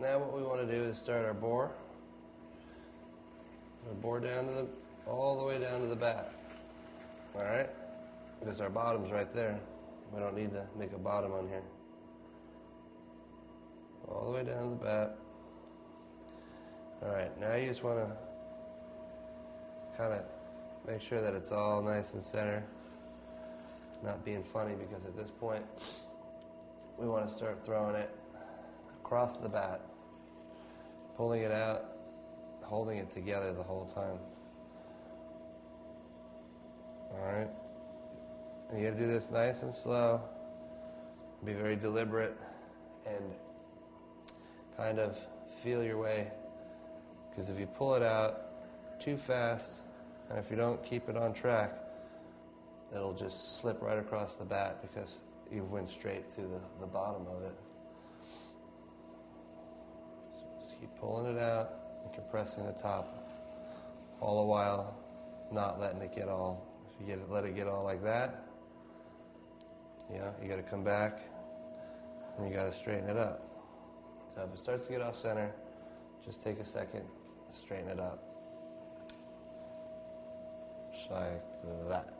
now what we want to do is start our bore. Our bore down to the, all the way down to the bat. All right? Because our bottom's right there. We don't need to make a bottom on here. All the way down to the bat. All right, now you just want to kind of make sure that it's all nice and center. Not being funny because at this point we want to start throwing it across the bat, pulling it out, holding it together the whole time. All right? And you got to do this nice and slow, be very deliberate, and kind of feel your way. Because if you pull it out too fast, and if you don't keep it on track, it'll just slip right across the bat because you went straight to the, the bottom of it. So just keep pulling it out and compressing the top, all the while not letting it get all. If you get it, let it get all like that, yeah, you got to come back and you got to straighten it up. So if it starts to get off center, just take a second, straighten it up. Just like that.